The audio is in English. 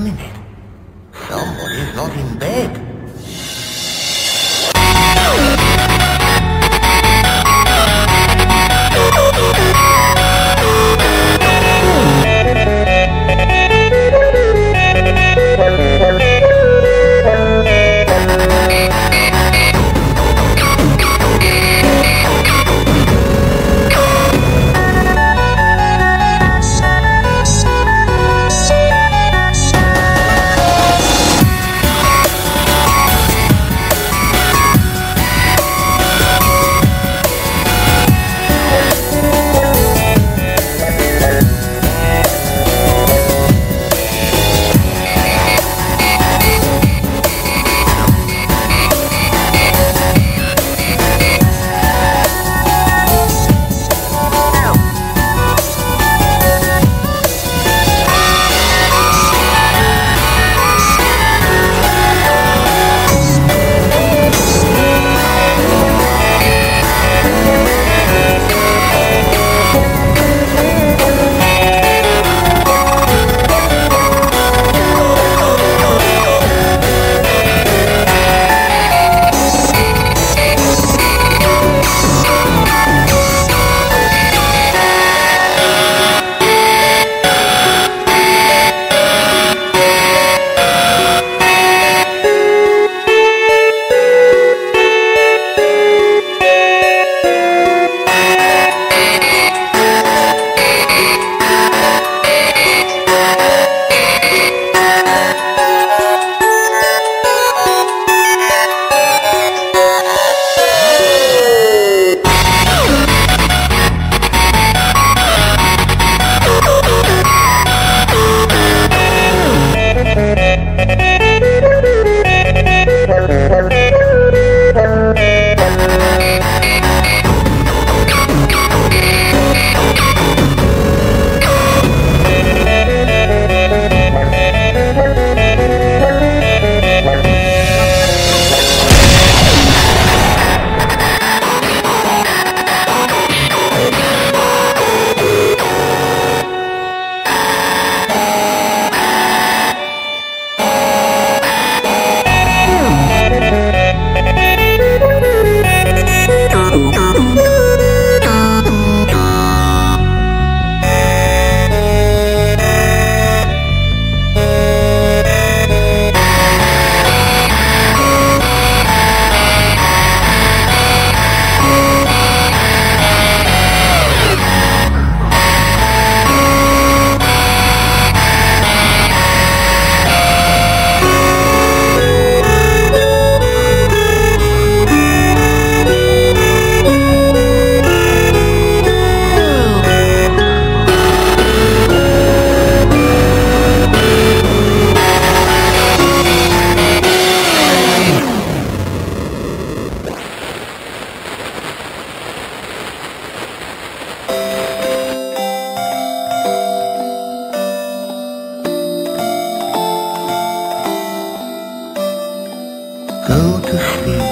minute. Somebody's not in bed. Música Go to sleep.